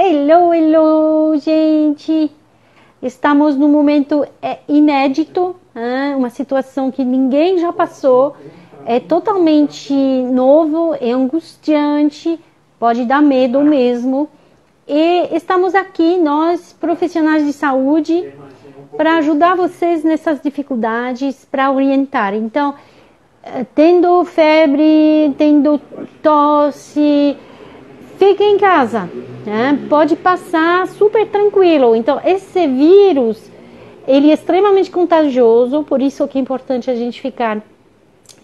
Hello, hello, gente! Estamos num momento é, inédito, né? uma situação que ninguém já passou, é totalmente novo, é angustiante, pode dar medo mesmo. E estamos aqui, nós, profissionais de saúde, para ajudar vocês nessas dificuldades, para orientar. Então, eh, tendo febre, tendo tosse, fique em casa, né? pode passar super tranquilo. Então, esse vírus, ele é extremamente contagioso, por isso que é importante a gente ficar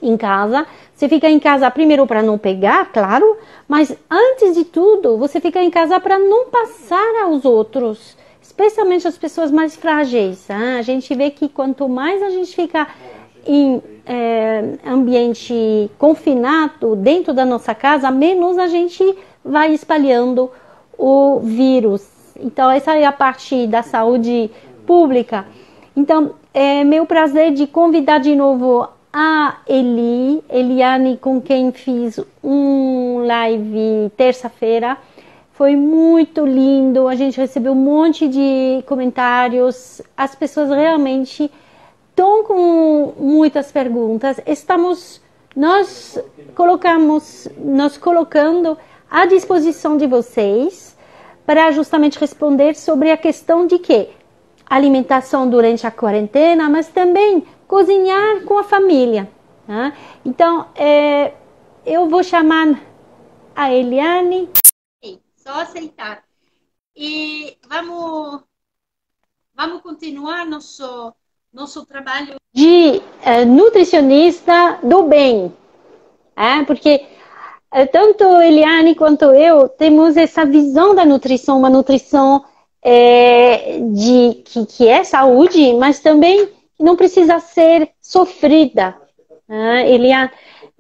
em casa. Você fica em casa primeiro para não pegar, claro, mas antes de tudo, você fica em casa para não passar aos outros, especialmente as pessoas mais frágeis. Né? A gente vê que quanto mais a gente fica em é, ambiente confinado dentro da nossa casa, menos a gente vai espalhando o vírus. Então, essa é a parte da saúde pública. Então, é meu prazer de convidar de novo a Eli, Eliane, com quem fiz um live terça-feira. Foi muito lindo, a gente recebeu um monte de comentários, as pessoas realmente estão com muitas perguntas. Estamos, nós colocamos, nós colocando à disposição de vocês para justamente responder sobre a questão de que alimentação durante a quarentena, mas também cozinhar com a família. Né? Então, é, eu vou chamar a Eliane. Só aceitar. E vamos, vamos continuar nosso, nosso trabalho de é, nutricionista do bem. É, porque tanto Eliane quanto eu temos essa visão da nutrição, uma nutrição é, de que, que, é saúde, mas também não precisa ser sofrida. Ah, Eliane,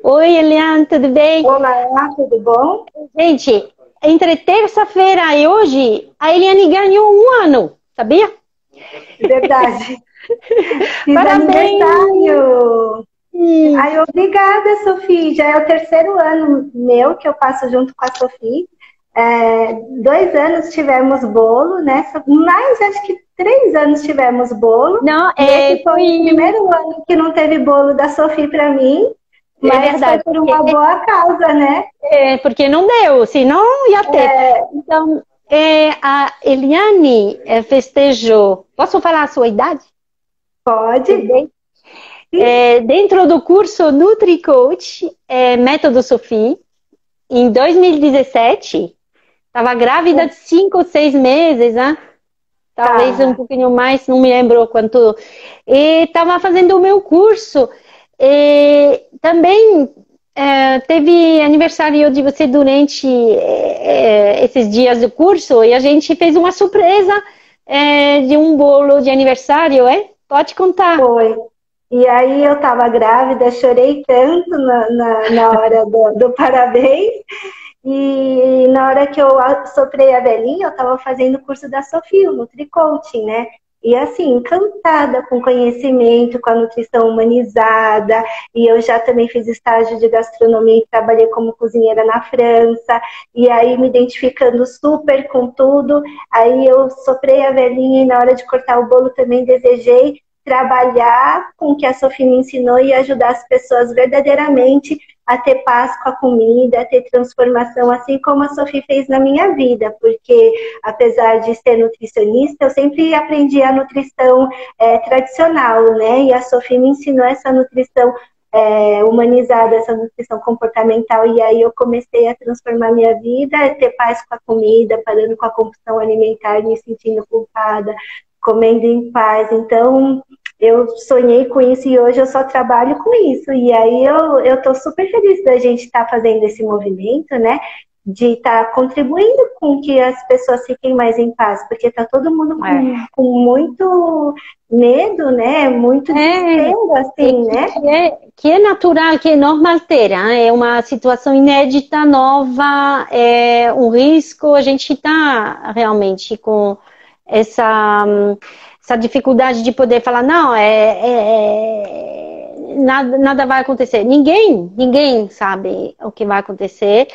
oi Eliane, tudo bem? Olá, tudo bom? Gente, entre terça-feira e hoje, a Eliane ganhou um ano, sabia? Verdade. Parabéns! Ai, obrigada, Sofia. Já é o terceiro ano meu que eu passo junto com a Sofia. É, dois anos tivemos bolo, né? Mais acho que três anos tivemos bolo. Não, é, esse foi, o primeiro ano que não teve bolo da Sofia para mim. É mas é verdade, foi por uma boa causa, né? É, porque não deu, senão ia ter. É... Então, é, a Eliane é, festejou. Posso falar a sua idade? Pode. É, dentro do curso NutriCoach, é, Método Sophie, em 2017, estava grávida de 5 ou 6 meses, né? Talvez tá. um pouquinho mais, não me lembro quanto. E estava fazendo o meu curso. E também é, teve aniversário de você durante é, é esses dias do curso e a gente fez uma surpresa é, de um bolo de aniversário, é? Pode contar. Foi. E aí eu estava grávida, chorei tanto na, na, na hora do, do, parabéns. E na hora que eu soprei a velhinha, eu estava fazendo o curso da Sofia, o Nutricoaching, né? E assim, encantada com conhecimento, com a nutrição humanizada. E eu já também fiz estágio de gastronomia e trabalhei como cozinheira na França. E aí, me identificando super com tudo. Aí eu soprei a velhinha e na hora de cortar o bolo também desejei trabalhar com o que a Sofia me ensinou e ajudar as pessoas verdadeiramente a ter paz com a comida, a ter transformação, assim como a Sofia fez na minha vida, porque apesar de ser nutricionista, eu sempre aprendi a nutrição é, tradicional, né? E a Sofia me ensinou essa nutrição é, humanizada, essa nutrição comportamental, e aí eu comecei a transformar minha vida, ter paz com a comida, parando com a compulsão alimentar, me sentindo culpada, comendo em paz. Então, eu sonhei com isso e hoje eu só trabalho com isso. E aí eu, eu tô super feliz da gente estar tá fazendo esse movimento, né? De estar tá contribuindo com que as pessoas fiquem mais em paz, porque tá todo mundo com, é. com muito medo, né? Muito é, desespero, assim, né? Que é, que é natural, que é normal ter, né? é uma situação inédita, nova, é um risco, a gente está realmente com essa, essa dificuldade de poder falar, não, é, é, é, nada, nada vai acontecer. Ninguém, ninguém sabe o que vai acontecer,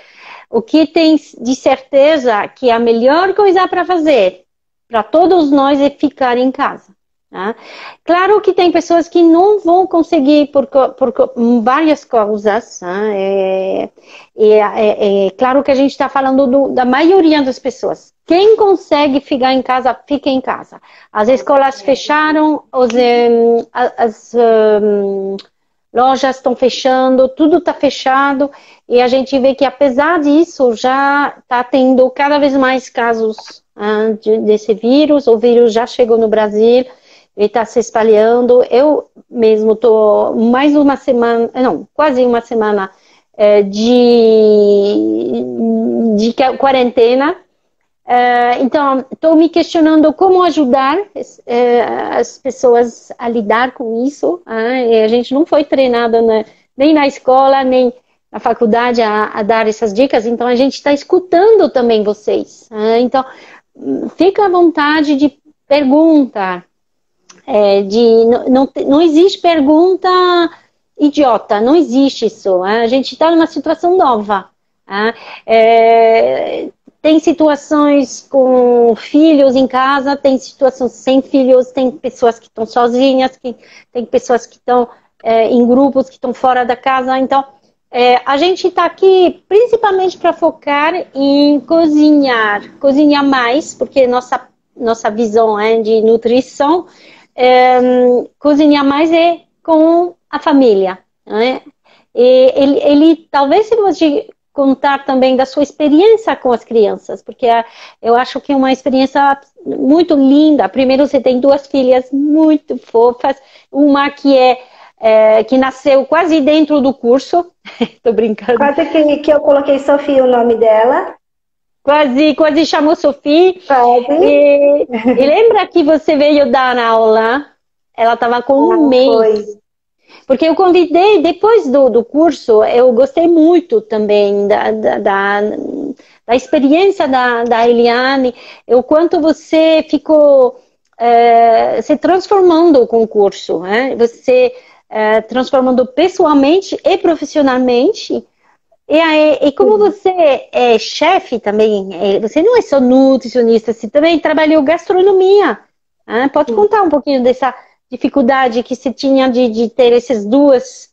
o que tem de certeza que a melhor coisa para fazer para todos nós é ficar em casa. Né? Claro que tem pessoas que não vão conseguir por, por várias causas. Né? É, é, é, claro que a gente está falando do, da maioria das pessoas. Quem consegue ficar em casa, fica em casa. As escolas fecharam, os, um, as um, lojas estão fechando, tudo está fechado. E a gente vê que, apesar disso, já está tendo cada vez mais casos de, desse vírus. O vírus já chegou no Brasil ele está se espalhando. Eu mesmo estou mais uma semana, não, quase uma semana é, de, de quarentena. É, então, estou me questionando como ajudar é, as pessoas a lidar com isso. a gente não foi treinada na, nem na escola, nem na faculdade a, a, dar essas dicas, então a gente está escutando também vocês. então, fica à vontade de perguntar, é, de não, não existe pergunta idiota, não existe isso. Né? A gente está numa situação nova. Né? É, tem situações com filhos em casa, tem situações sem filhos, tem pessoas que estão sozinhas, tem, tem pessoas que estão é, em grupos que estão fora da casa. Então, é, a gente está aqui principalmente para focar em cozinhar, cozinhar mais, porque nossa, nossa visão é de nutrição é, cozinhar mais é com a família. Né? E ele, ele talvez se você contar também da sua experiência com as crianças, porque eu acho que é uma experiência muito linda. Primeiro, você tem duas filhas muito fofas, uma que é, é que nasceu quase dentro do curso, tô brincando. Quase que, que eu coloquei Sofia o nome dela. Quase, quase chamou Sofia. E, e, lembra que você veio dar aula? Ela estava com um mês. Foi. Porque eu convidei, depois do, do curso, eu gostei muito também da, da, da, da experiência da, da Eliane, o quanto você ficou é, se transformando com o curso, né? você é, transformando pessoalmente e profissionalmente e, aí, e como você é chefe também, é, você não é só nutricionista, você também trabalhou gastronomia. Né? Pode contar um pouquinho dessa dificuldade que você tinha de, de ter essas duas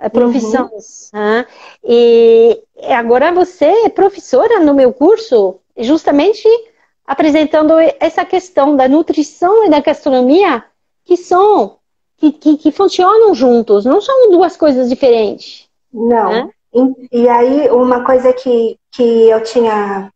uh, profissões. Uhum. Né? E agora você é professora no meu curso, justamente apresentando essa questão da nutrição e da gastronomia, que são, que, que, que funcionam juntos, não são duas coisas diferentes. Não. Né? E, aí, uma coisa que, que eu tinha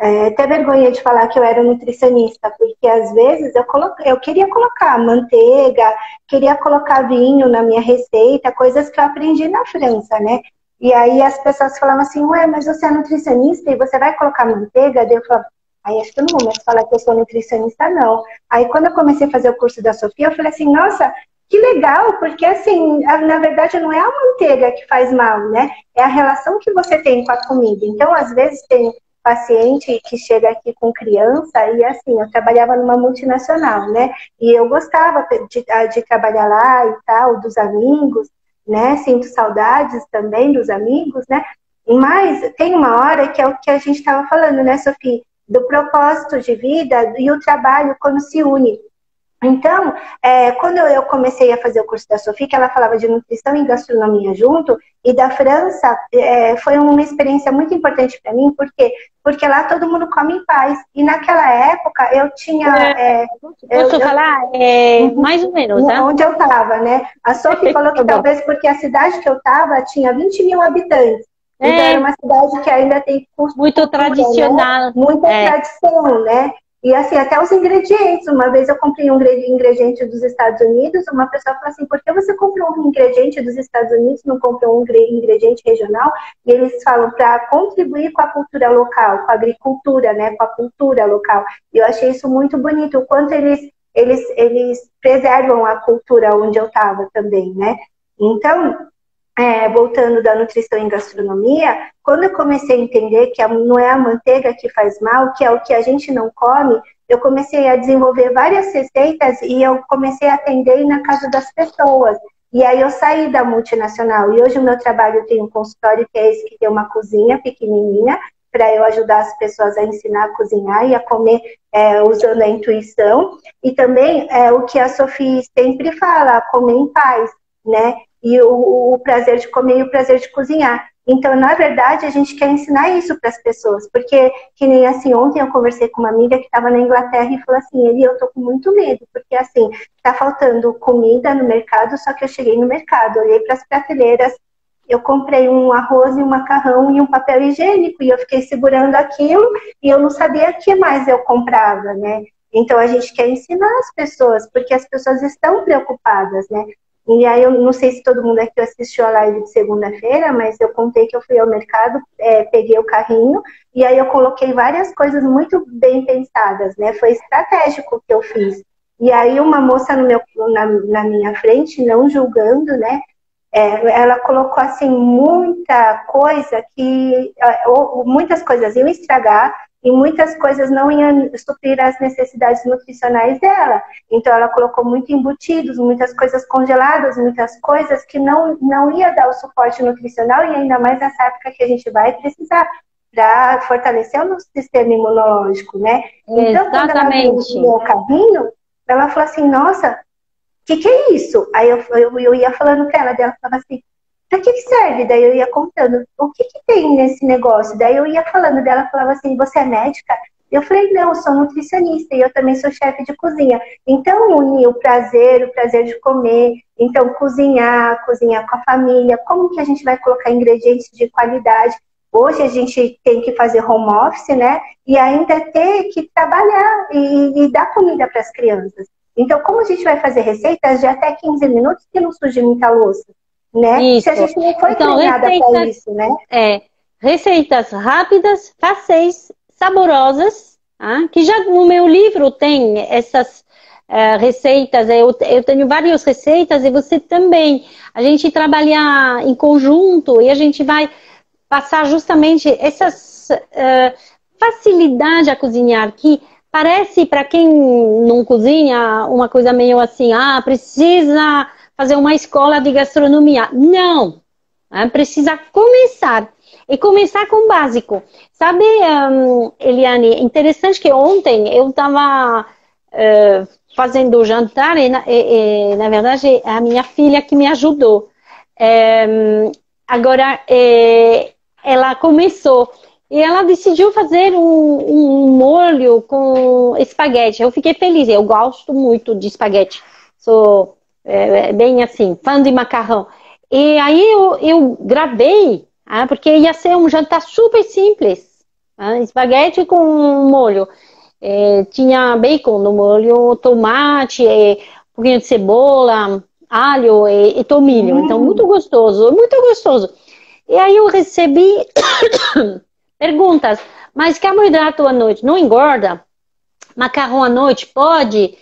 é, até vergonha de falar que eu era nutricionista, porque às vezes eu, coloquei, eu queria colocar manteiga, queria colocar vinho na minha receita, coisas que eu aprendi na França, né? E aí as pessoas falavam assim, ué, mas você é nutricionista e você vai colocar manteiga? Daí eu falava, aí acho que eu não vou mais falar que eu sou nutricionista, não. Aí quando eu comecei a fazer o curso da Sofia, eu falei assim, nossa, que legal, porque assim, na verdade não é a manteiga que faz mal, né? É a relação que você tem com a comida. Então, às vezes tem paciente que chega aqui com criança e assim, eu trabalhava numa multinacional, né? E eu gostava de, de trabalhar lá e tal, dos amigos, né? Sinto saudades também dos amigos, né? Mas tem uma hora que é o que a gente estava falando, né, Sofia? Do propósito de vida e o trabalho quando se une. Então, é, quando eu comecei a fazer o curso da Sofia, que ela falava de nutrição e gastronomia junto, e da França, é, foi uma experiência muito importante para mim, porque porque lá todo mundo come em paz. E naquela época eu tinha. É, é posso eu, falar? É, uhum. mais ou menos, né? Onde eu estava, né? A Sofia falou que talvez porque a cidade que eu estava tinha 20 mil habitantes. Então é. era uma cidade que ainda tem muito tradicional, né? muita é. tradição, né? E assim, até os ingredientes. Uma vez eu comprei um ingrediente dos Estados Unidos, uma pessoa falou assim, por que você comprou um ingrediente dos Estados Unidos, não comprou um ingrediente regional? E eles falam para contribuir com a cultura local, com a agricultura, né, com a cultura local. E eu achei isso muito bonito, o quanto eles, eles, eles preservam a cultura onde eu estava também, né? Então, é, voltando da nutrição em gastronomia, quando eu comecei a entender que não é a manteiga que faz mal, que é o que a gente não come, eu comecei a desenvolver várias receitas e eu comecei a atender na casa das pessoas. E aí eu saí da multinacional e hoje o meu trabalho tem um consultório que é esse que tem uma cozinha pequenininha para eu ajudar as pessoas a ensinar a cozinhar e a comer é, usando a intuição. E também é o que a Sofia sempre fala, comer em paz, né? E o, o prazer de comer e o prazer de cozinhar. Então, na verdade, a gente quer ensinar isso para as pessoas, porque, que nem assim, ontem eu conversei com uma amiga que estava na Inglaterra e falou assim: Eli, eu tô com muito medo, porque assim, tá faltando comida no mercado, só que eu cheguei no mercado, olhei para as prateleiras, eu comprei um arroz e um macarrão e um papel higiênico, e eu fiquei segurando aquilo e eu não sabia o que mais eu comprava, né? Então a gente quer ensinar as pessoas, porque as pessoas estão preocupadas, né? E aí eu não sei se todo mundo aqui assistiu a live de segunda-feira, mas eu contei que eu fui ao mercado, é, peguei o carrinho e aí eu coloquei várias coisas muito bem pensadas, né? Foi estratégico o que eu fiz. E aí uma moça no meu, na, na minha frente, não julgando, né? É, ela colocou assim muita coisa que ou, muitas coisas iam estragar e muitas coisas não iam suprir as necessidades nutricionais dela. Então ela colocou muito embutidos, muitas coisas congeladas, muitas coisas que não não ia dar o suporte nutricional e ainda mais nessa época que a gente vai precisar para fortalecer o nosso sistema imunológico, né? Então Exatamente. quando ela viu o carrinho, ela falou assim: "Nossa, que que é isso?" Aí eu, eu, eu ia falando para ela, dela falava assim: para que, que serve? Daí eu ia contando, o que, que tem nesse negócio? Daí eu ia falando dela, falava assim, você é médica? Eu falei, não, eu sou nutricionista e eu também sou chefe de cozinha. Então, unir o prazer, o prazer de comer, então cozinhar, cozinhar com a família, como que a gente vai colocar ingredientes de qualidade. Hoje a gente tem que fazer home office, né? E ainda ter que trabalhar e, e dar comida para as crianças. Então, como a gente vai fazer receitas de até 15 minutos que não surge muita louça? Né? Isso. Se a gente não foi então, treinada para isso, né? É, receitas rápidas, fáceis, saborosas, ah, que já no meu livro tem essas uh, receitas, eu, eu tenho várias receitas e você também. A gente trabalha em conjunto e a gente vai passar justamente essas uh, facilidade a cozinhar que parece para quem não cozinha uma coisa meio assim, ah, precisa fazer uma escola de gastronomia. Não, né? precisa começar. E começar com o básico. Sabe, um, Eliane, interessante que ontem eu estava uh, fazendo jantar e na, e, e, na, verdade, a minha filha que me ajudou. Um, agora, é, ela começou e ela decidiu fazer um, um molho com espaguete. Eu fiquei feliz, eu gosto muito de espaguete. Sou é, é, bem assim, fã de macarrão. E aí eu, eu gravei, ah, porque ia ser um jantar super simples, ah, espaguete com molho. É, tinha bacon no molho, tomate, é, um pouquinho de cebola, alho e, e tomilho. Hum. Então, muito gostoso, muito gostoso. E aí eu recebi perguntas, mas carboidrato à noite não engorda? Macarrão à noite pode?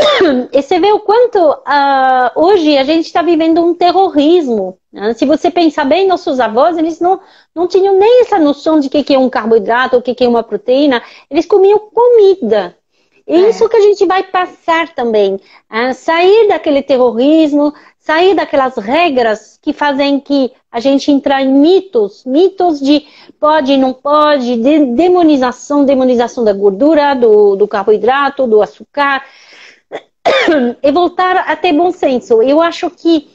E você vê o quanto uh, hoje a gente está vivendo um terrorismo. Né? Se você pensar bem, nossos avós, eles não, não tinham nem essa noção de o que, que é um carboidrato, o que, que é uma proteína. Eles comiam comida. E é. isso que a gente vai passar também. Uh, sair daquele terrorismo, sair daquelas regras que fazem que a gente entrar em mitos, mitos de pode, não pode, de demonização, demonização da gordura, do, do carboidrato, do açúcar. e voltar a ter bom senso. Eu acho que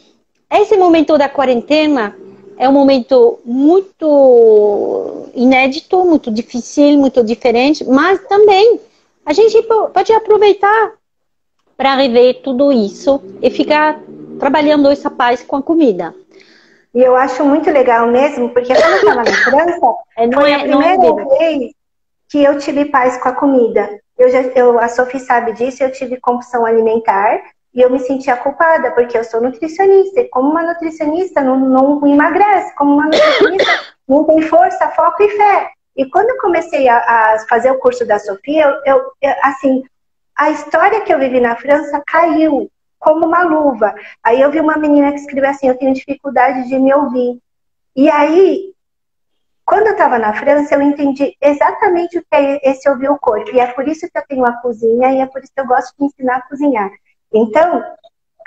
esse momento da quarentena é um momento muito inédito, muito difícil, muito diferente, mas também a gente pode aproveitar para rever tudo isso e ficar trabalhando essa paz com a comida. E eu acho muito legal mesmo, porque quando eu estava na França, é, foi é, a é primeira é vez que eu tive paz com a comida. Eu já, eu, a Sophie sabe disso, eu tive compulsão alimentar e eu me sentia culpada, porque eu sou nutricionista, e como uma nutricionista não, não emagrece, como uma nutricionista não tem força, foco e fé. E quando eu comecei a, a fazer o curso da Sofia, eu, eu, eu, assim, a história que eu vivi na França caiu como uma luva. Aí eu vi uma menina que escreveu assim, eu tenho dificuldade de me ouvir. E aí quando eu estava na França, eu entendi exatamente o que é esse ouvir o corpo. E é por isso que eu tenho a cozinha e é por isso que eu gosto de ensinar a cozinhar. Então,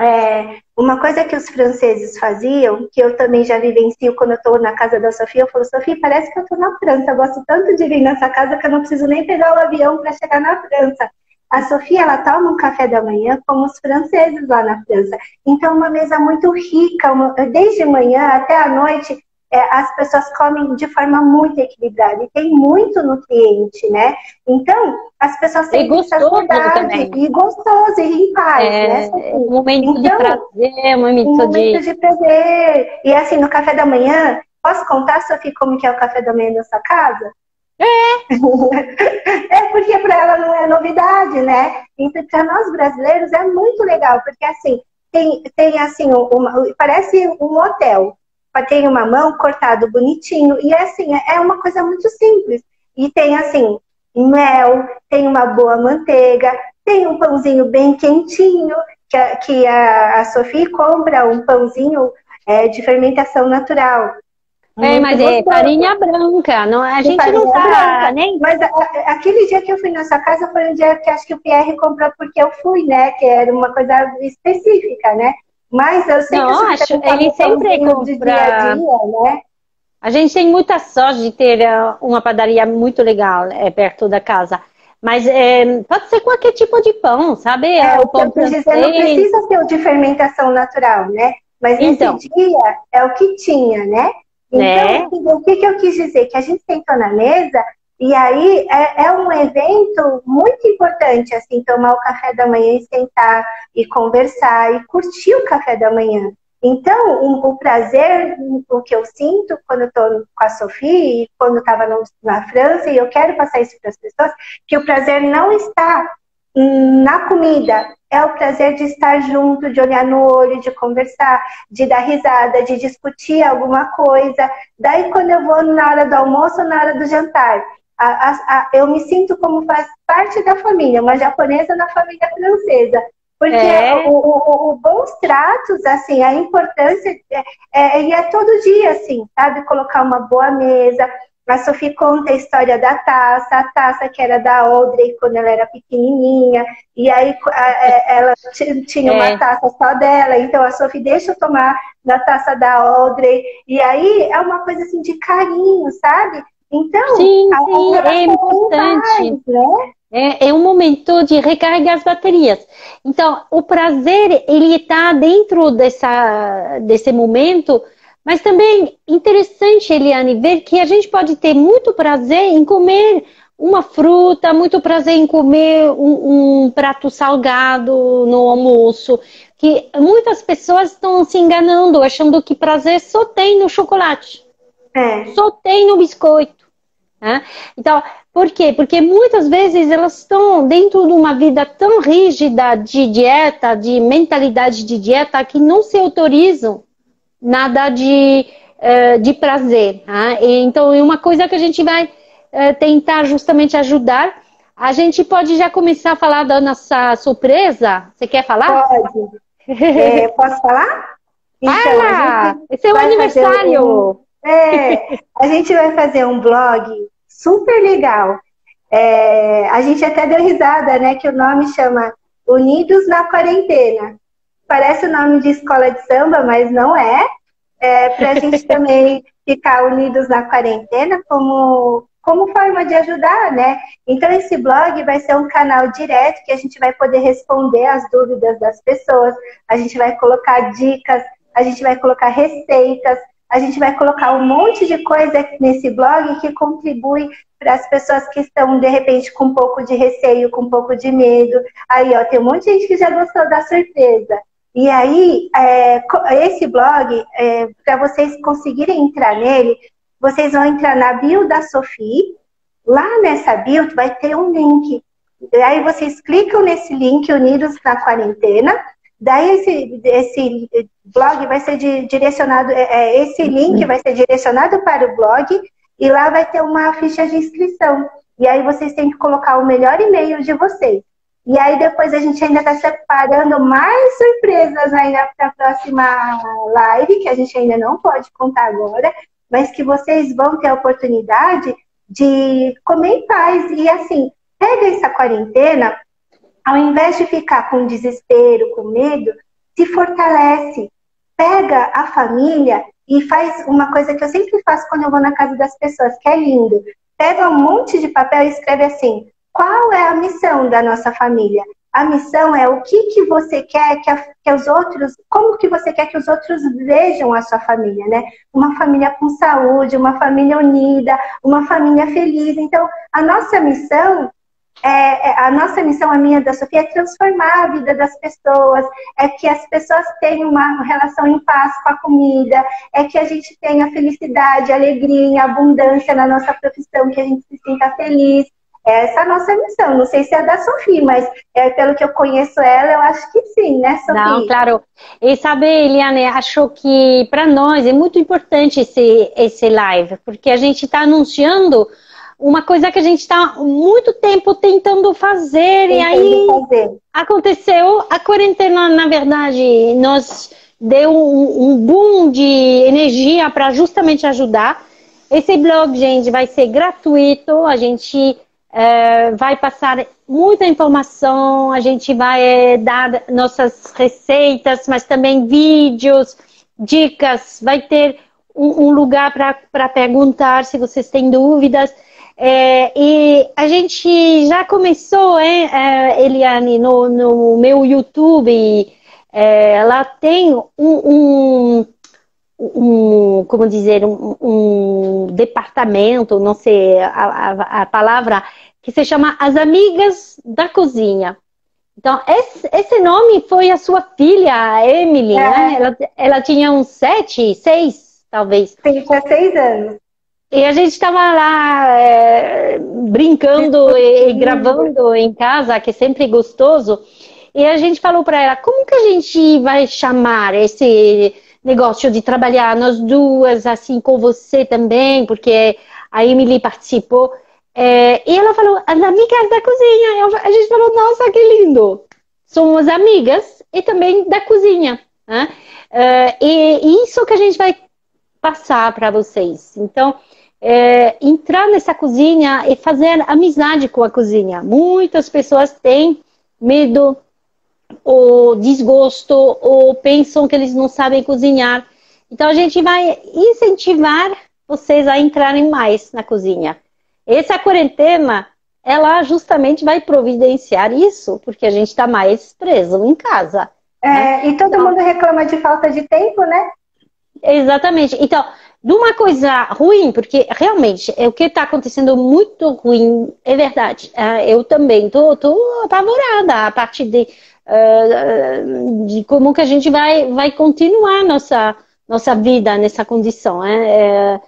é, uma coisa que os franceses faziam, que eu também já vivencio quando eu estou na casa da Sofia, eu falo, Sofia, parece que eu estou na França, eu gosto tanto de vir nessa casa que eu não preciso nem pegar o avião para chegar na França. A Sofia, ela toma um café da manhã como os franceses lá na França. Então, uma mesa muito rica, uma, desde manhã até a noite, é, as pessoas comem de forma muito equilibrada e tem muito nutriente, né? Então, as pessoas têm saciedade e gostoso e em paz, é, né? Um momento então, de prazer, um momento, um momento de... de prazer. E assim, no café da manhã, posso contar, Sofia, como que é o café da manhã da sua casa? É. é porque para ela não é novidade, né? Então, para nós brasileiros é muito legal, porque assim, tem, tem assim, uma, parece um hotel tem uma mão cortado bonitinho. E assim, é uma coisa muito simples. E tem assim, mel, tem uma boa manteiga, tem um pãozinho bem quentinho, que a, que a, a Sofia compra um pãozinho é, de fermentação natural. É, mas é farinha branca, não, a gente não tá nem. Mas a, aquele dia que eu fui na sua casa foi um dia que acho que o Pierre comprou porque eu fui, né? Que era uma coisa específica, né? Mas eu sei Não, que acho, ele sempre compra. Dia a, dia, né? a gente tem muita sorte de ter eh, uma padaria muito legal é, perto da casa. Mas é, pode ser qualquer tipo de pão, sabe? É, o pão francês. Dizer, não precisa ser o de fermentação natural, né? Mas então, nesse dia é o que tinha, né? Então, né? o que, que eu quis dizer? Que a gente sentou na mesa e aí é, é, um evento muito importante, assim, tomar o café da manhã e sentar e conversar e curtir o café da manhã. Então, um, o prazer, o que eu sinto quando eu estou com a Sofia e quando estava na França, e eu quero passar isso para as pessoas, que o prazer não está na comida, é o prazer de estar junto, de olhar no olho, de conversar, de dar risada, de discutir alguma coisa. Daí, quando eu vou na hora do almoço ou na hora do jantar, a, a, a, eu me sinto como faz parte da família, uma japonesa na família francesa. Porque é. o, o, o, bons tratos, assim, a importância é, é, e é todo dia, assim, sabe? Colocar uma boa mesa. A Sofia conta a história da taça, a taça que era da Audrey quando ela era pequenininha, e aí é, ela tinha uma é. taça só dela, então a Sofia deixa eu tomar da taça da Audrey, e aí é uma coisa assim de carinho, sabe? Então, sim, sim, é importante. né? É, é, um momento de recarregar as baterias. Então, o prazer, ele está dentro dessa, desse momento, mas também interessante, Eliane, ver que a gente pode ter muito prazer em comer uma fruta, muito prazer em comer um, um prato salgado no almoço, que muitas pessoas estão se enganando, achando que prazer só tem no chocolate. É. Só tem no biscoito. Né? Então, por quê? Porque muitas vezes elas estão dentro de uma vida tão rígida de dieta, de mentalidade de dieta, que não se autorizam nada de, uh, de prazer. Né? Então, é uma coisa que a gente vai uh, tentar justamente ajudar. A gente pode já começar a falar da nossa surpresa? Você quer falar? Pode. É, posso falar? Então, Fala! Esse é o aniversário! É, a gente vai fazer um blog super legal. É, a gente até deu risada, né? Que o nome chama Unidos na Quarentena. Parece o nome de escola de samba, mas não é. É para a gente também ficar unidos na quarentena como, como forma de ajudar, né? Então, esse blog vai ser um canal direto que a gente vai poder responder as dúvidas das pessoas, a gente vai colocar dicas, a gente vai colocar receitas, a gente vai colocar um monte de coisa nesse blog que contribui para as pessoas que estão, de repente, com um pouco de receio, com um pouco de medo. Aí, ó, tem um monte de gente que já gostou da surpresa. E aí, é, esse blog, é, para vocês conseguirem entrar nele, vocês vão entrar na bio da Sofia. Lá nessa bio vai ter um link. Aí vocês clicam nesse link, Unidos na Quarentena, Daí esse, esse blog vai ser direcionado, é, é, esse link vai ser direcionado para o blog e lá vai ter uma ficha de inscrição. E aí vocês têm que colocar o melhor e-mail de vocês. E aí depois a gente ainda está separando mais surpresas ainda para a próxima live, que a gente ainda não pode contar agora, mas que vocês vão ter a oportunidade de comer em paz. E assim, pega essa quarentena ao invés de ficar com desespero, com medo, se fortalece, pega a família e faz uma coisa que eu sempre faço quando eu vou na casa das pessoas, que é lindo. Pega um monte de papel e escreve assim: qual é a missão da nossa família? A missão é o que, que você quer que, a, que os outros, como que você quer que os outros vejam a sua família, né? Uma família com saúde, uma família unida, uma família feliz. Então, a nossa missão é, é, a nossa missão, a minha da Sofia, é transformar a vida das pessoas, é que as pessoas tenham uma relação em paz com a comida, é que a gente tenha felicidade, alegria, abundância na nossa profissão, que a gente se sinta feliz. Essa é a nossa missão. Não sei se é da Sofia, mas é, pelo que eu conheço ela, eu acho que sim, né, Sofia? Não, claro. E sabe, Eliane, acho que para nós é muito importante esse, esse live, porque a gente está anunciando uma coisa que a gente está muito tempo tentando fazer tentando e aí fazer. aconteceu a quarentena na verdade nos deu um, um boom de energia para justamente ajudar esse blog gente vai ser gratuito a gente é, vai passar muita informação a gente vai é, dar nossas receitas mas também vídeos dicas vai ter um, um lugar para perguntar se vocês têm dúvidas é, e a gente já começou, hein, é, Eliane, no, no meu YouTube, é, lá tem um, um, um como dizer, um, um, departamento, não sei a, a, a, palavra, que se chama As Amigas da Cozinha. Então, esse, esse nome foi a sua filha, a Emily, é. né? Ela, ela tinha uns sete, seis, talvez. Tem, tinha seis anos. E a gente estava lá é, brincando e, e, gravando em casa, que é sempre gostoso. E a gente falou para ela: como que a gente vai chamar esse negócio de trabalhar nós duas, assim, com você também? Porque a Emily participou. É, e ela falou: as amigas da cozinha. a gente falou: nossa, que lindo! Somos amigas e também da cozinha. Né? É, e isso que a gente vai passar para vocês. Então, é, entrar nessa cozinha e fazer amizade com a cozinha. Muitas pessoas têm medo ou desgosto ou pensam que eles não sabem cozinhar. Então a gente vai incentivar vocês a entrarem mais na cozinha. Essa quarentena, ela justamente vai providenciar isso, porque a gente está mais preso em casa. É, né? E todo então, mundo reclama de falta de tempo, né? Exatamente. Então, de uma coisa ruim, porque realmente é o que está acontecendo muito ruim, é verdade. Uh, eu também tô, tô apavorada a partir de, uh, de como que a gente vai, vai continuar nossa, nossa vida nessa condição. Né?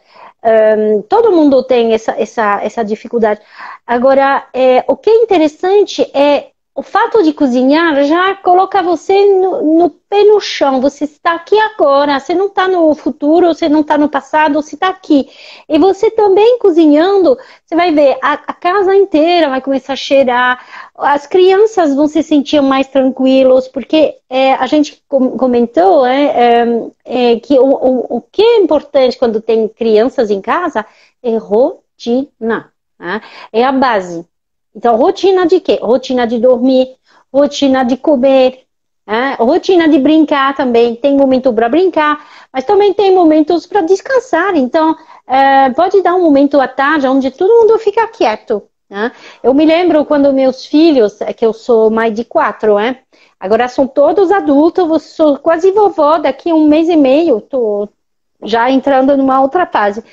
um, todo mundo tem essa, essa, essa dificuldade. Agora, é, o que é interessante é o fato de cozinhar já coloca você no, no, pé no chão. Você está aqui agora, você não está no futuro, você não está no passado, você está aqui. E você também cozinhando, você vai ver a, a, casa inteira vai começar a cheirar, as crianças vão se sentir mais tranquilos, porque é, a gente comentou é, é, é, que o, o, o, que é importante quando tem crianças em casa é rotina. Né? É a base. Então, rotina de quê? Rotina de dormir, rotina de comer, né? rotina de brincar também. Tem momento para brincar, mas também tem momentos para descansar. Então, é, pode dar um momento à tarde onde todo mundo fica quieto. Né? Eu me lembro quando meus filhos, é que eu sou mãe de quatro, né? agora são todos adultos, eu sou quase vovó, daqui a um mês e meio, estou já entrando numa outra fase.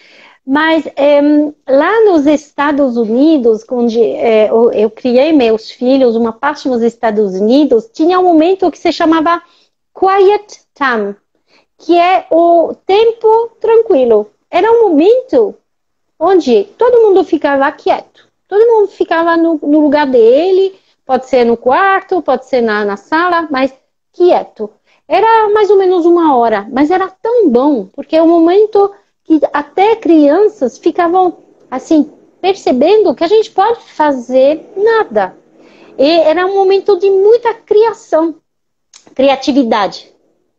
Mas é, lá nos Estados Unidos, onde é, eu, eu, criei meus filhos, uma parte nos Estados Unidos, tinha um momento que se chamava Quiet Time, que é o tempo tranquilo. Era um momento onde todo mundo ficava quieto, todo mundo ficava no, no lugar dele, pode ser no quarto, pode ser na, na sala, mas quieto. Era mais ou menos uma hora, mas era tão bom, porque é um momento que até crianças ficavam assim percebendo que a gente pode fazer nada. E era um momento de muita criação, criatividade,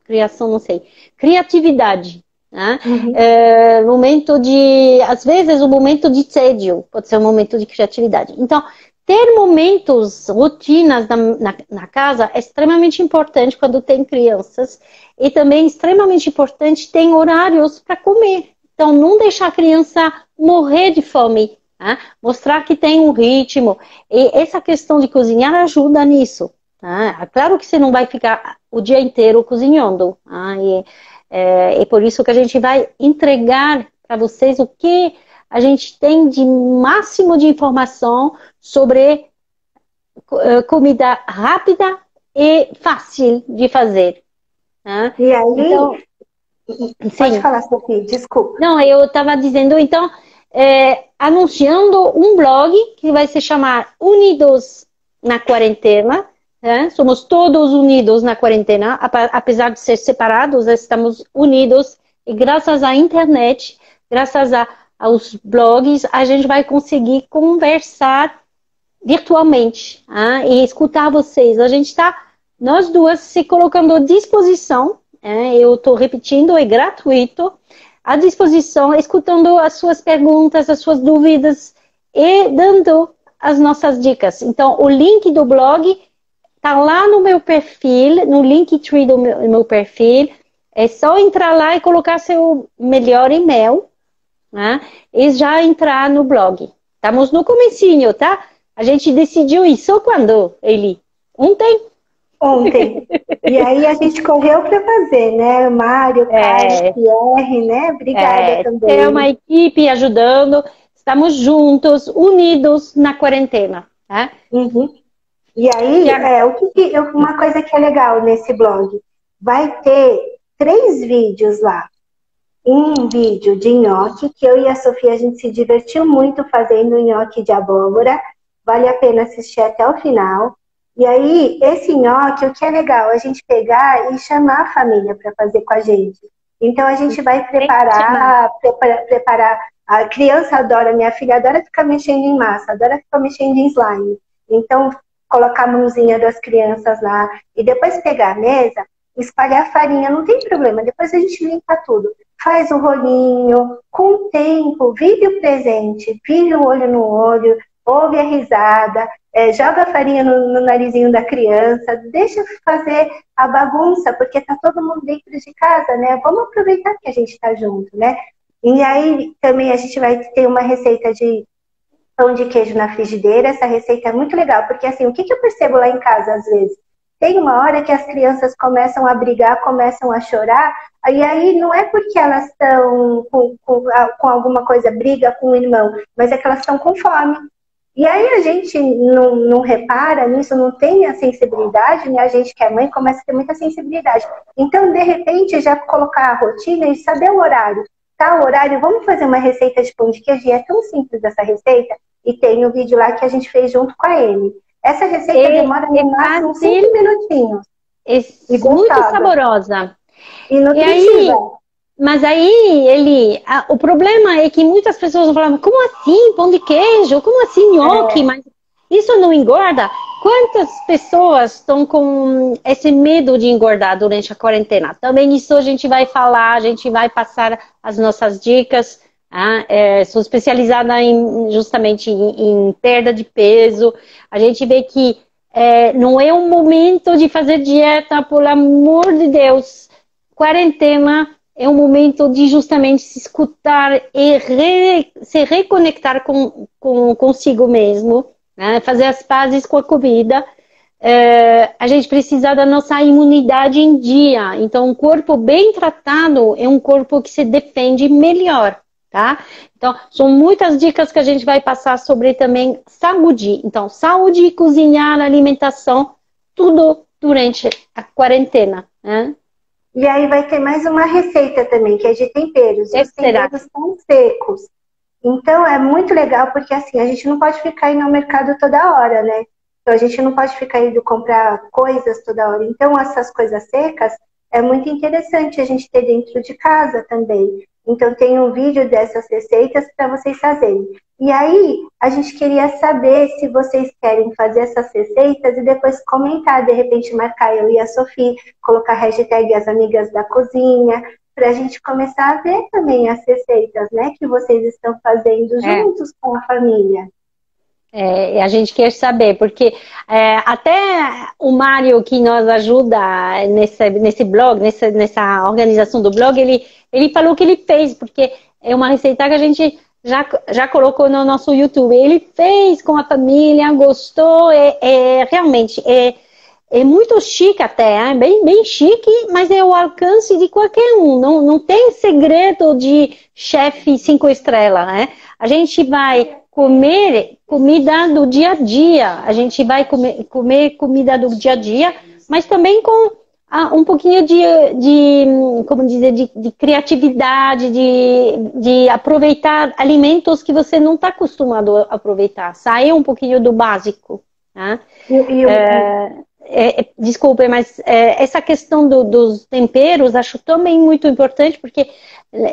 criação não sei, criatividade. Né? Uhum. É, momento de, às vezes, um momento de tédio pode ser um momento de criatividade. Então, ter momentos, rotinas na, na, na, casa é extremamente importante quando tem crianças e também extremamente importante tem horários para comer. Então, não deixar a criança morrer de fome, né? mostrar que tem um ritmo. E essa questão de cozinhar ajuda nisso. Né? Claro que você não vai ficar o dia inteiro cozinhando. Né? E, é, é por isso que a gente vai entregar para vocês o que a gente tem de máximo de informação sobre uh, comida rápida e fácil de fazer. Né? E aí, então, Pode Sim. falar, Sofia, desculpa. Não, eu estava dizendo, então, é, anunciando um blog que vai se chamar Unidos na Quarentena. Né? Somos todos unidos na quarentena, apesar de ser separados, estamos unidos e graças à internet, graças a, aos blogs, a gente vai conseguir conversar virtualmente né? e escutar vocês. A gente está, nós duas, se colocando à disposição é, eu estou repetindo, é gratuito, à disposição, escutando as suas perguntas, as suas dúvidas e dando as nossas dicas. Então, o link do blog está lá no meu perfil, no Linktree do meu, meu perfil. É só entrar lá e colocar seu melhor e-mail né? e já entrar no blog. Estamos no comecinho, tá? A gente decidiu isso quando, Eli? Ontem? Ontem. e aí a gente correu para fazer, né? Mário, Carlos, é. Pierre, né? Obrigada é, também. É uma equipe ajudando. Estamos juntos, unidos na quarentena. Né? Uhum. E aí, é, o que, uma coisa que é legal nesse blog, vai ter três vídeos lá. Um vídeo de nhoque, que eu e a Sofia a gente se divertiu muito fazendo nhoque de abóbora. Vale a pena assistir até o final. E aí, esse nhoque, o que é legal, a gente pegar e chamar a família para fazer com a gente. Então, a gente vai preparar, preparar, preparar. A criança adora, minha filha adora ficar mexendo em massa, adora ficar mexendo em slime. Então, colocar a mãozinha das crianças lá e depois pegar a mesa, espalhar farinha, não tem problema. Depois a gente limpa tudo. Faz o rolinho, com o tempo, vive o presente, vive o olho no olho, ouve a risada, é, joga a farinha no, no, narizinho da criança, deixa fazer a bagunça, porque tá todo mundo dentro de casa, né? Vamos aproveitar que a gente está junto, né? E aí também a gente vai ter uma receita de pão de queijo na frigideira. Essa receita é muito legal, porque assim, o que, que eu percebo lá em casa às vezes? Tem uma hora que as crianças começam a brigar, começam a chorar, e aí não é porque elas estão com, com, com alguma coisa, briga com o irmão, mas é que elas estão com fome. E aí a gente não, não, repara nisso, não tem a sensibilidade, né? A gente que é mãe começa a ter muita sensibilidade. Então, de repente, já colocar a rotina e saber o horário. Tá, o horário, vamos fazer uma receita de pão de queijo. E é tão simples essa receita. E tem o um vídeo lá que a gente fez junto com a Amy. Essa receita e, demora no máximo 5 minutinhos. É muito saborosa. E nutritiva. E aí, mas aí ele. A, o problema é que muitas pessoas falam, como assim? Pão de queijo? Como assim nhoque? É. Mas isso não engorda? Quantas pessoas estão com esse medo de engordar durante a quarentena? Também isso a gente vai falar, a gente vai passar as nossas dicas. Ah, é, sou especializada em, justamente em, em, perda de peso. A gente vê que é, não é um momento de fazer dieta, pelo amor de Deus. Quarentena é um momento de justamente se escutar e re, se reconectar com, com consigo mesmo, né? fazer as pazes com a comida. É, a gente precisa da nossa imunidade em dia. Então, um corpo bem tratado é um corpo que se defende melhor, tá? Então, são muitas dicas que a gente vai passar sobre também saúde. Então, saúde, cozinhar, alimentação, tudo durante a quarentena, né? E aí vai ter mais uma receita também, que é de temperos. E os temperos estão secos. Então é muito legal, porque assim, a gente não pode ficar indo ao mercado toda hora, né? Então a gente não pode ficar indo comprar coisas toda hora. Então essas coisas secas é muito interessante a gente ter dentro de casa também. Então tem um vídeo dessas receitas para vocês fazerem. E aí, a gente queria saber se vocês querem fazer essas receitas e depois comentar, de repente marcar eu e a Sofia, colocar hashtag as amigas da cozinha, para a gente começar a ver também as receitas, né, que vocês estão fazendo é. juntos com a família. É, a gente quer saber, porque é, até o Mário que nos ajuda nesse, nesse blog, nessa, nessa organização do blog, ele, ele falou que ele fez, porque é uma receita que a gente já, já colocou no nosso YouTube. Ele fez com a família, gostou, é, é realmente é, é muito chique até, é bem, bem chique, mas é o alcance de qualquer um. Não, não tem segredo de chefe cinco estrelas, né? A gente vai comer comida do dia a dia. A gente vai comer, comer comida do dia a dia, mas também com ah, um pouquinho de, de como dizer, de, de criatividade, de, de, aproveitar alimentos que você não está acostumado a aproveitar. Sair um pouquinho do básico. Né? E, e é, é, desculpe, mas é, essa questão do, dos temperos acho também muito importante, porque